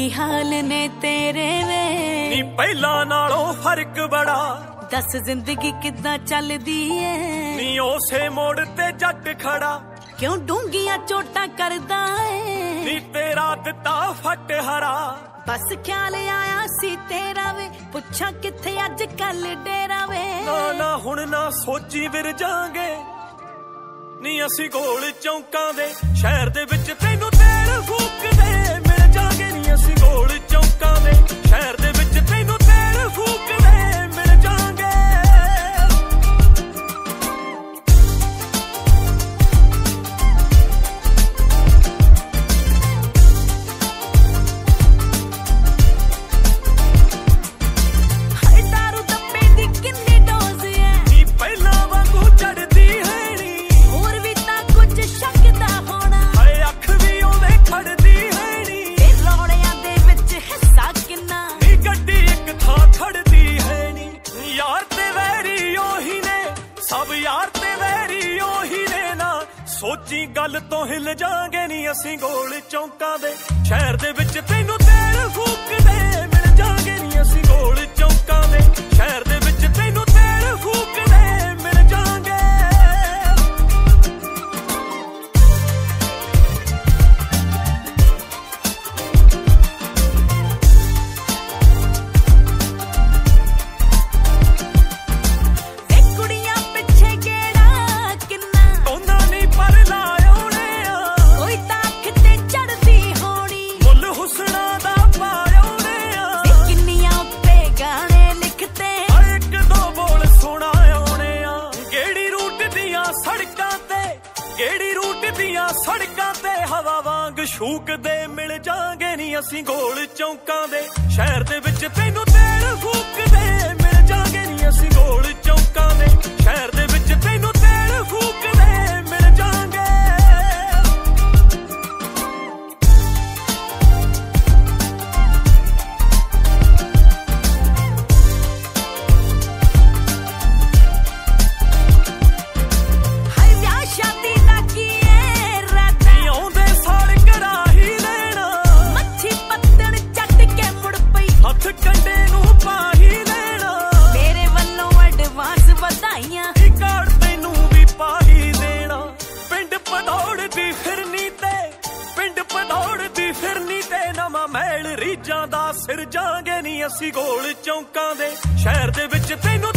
ਕੀ ਹਾਲ ਨੇ ਤੇਰੇ ਵੇ ਨੀ ਪਹਿਲਾਂ ਨਾਲੋਂ ਫ਼ਰਕ ਬੜਾ ਦੱਸ ਜ਼ਿੰਦਗੀ ਕਿੱਦਾਂ ਚੱਲਦੀ ਏ ਨੀ ਉਸੇ ਮੋੜ ਤੇ ਜੱਟ ਖੜਾ ਕਿਉਂ ਡੂੰਗੀਆਂ ਚੋਟਾਂ ਕਰਦਾ ਏ ਨੀ ਤੇਰਾ ਦਿੱਤਾ ਫਟ ਹਰਾ ਬਸ ਖਿਆਲ ਆਇਆ ਸੀ ਤੇਰਾ ਵੇ ਪੁੱਛਾਂ ਕਿੱਥੇ ਅੱਜ ਕੱਲ ਡੇਰਾ ਵੇ ਨਾ ਨਾ ਹੁਣ ਨਾ ਸੋਚੀ ਵਿਰ ਜਾਾਂਗੇ ਨੀ ਅਸੀਂ ਗੋਲ ਚੌਂਕਾਂ ਦੇ ਸ਼ਹਿਰ ਦੇ ਵਿੱਚ ਤੈਨੂੰ ਸਭ ਯਾਰ ਤੇ ਵੈਰੀ ਉਹੀ ਨੇ ਨਾ। ਸੋਚੀ ਗੱਲ ਤੋਂ ਹਿਲ ਜਾਾਂਗੇ ਨੀ ਅਸੀਂ ਗੋਲ ਚੌਂਕਾਂ ਦੇ। ਸ਼ਹਿਰ ਦੇ ਵਿੱਚ ਤੈਨੂੰ ਸੜਕਾਂ ਤੇ, ਕਿਹੜੀ ਰੂਟ ਦੀਆਂ ਸੜਕਾਂ ਤੇ ਹਵਾ ਵਾਂਗ ਸ਼ੂਕਦੇ ਮਿਲ ਜਾਾਂਗੇ ਨਹੀਂ ਅਸੀਂ ਗੋਲ ਚੌਂਕਾਂ ਦੇ। ਸ਼ਹਿਰ ਦੇ ਵਿੱਚ ਤੈਨੂੰ ਤੇਲ ਫੂਕਦੇ ਵਿੱਚ ਤੈਨੂੰ ਤੇਲ ਫੂਕਦੇ ਮਿਲ ਜਾਗੇ ਨਹੀਂ ਅਸੀਂ ਗੋਲ ਚੌਂਕਾਂ ਦੇ। ਸ਼ਹਿਰ ਦੇ ਵਿੱਚ ਤੈਨੂੰ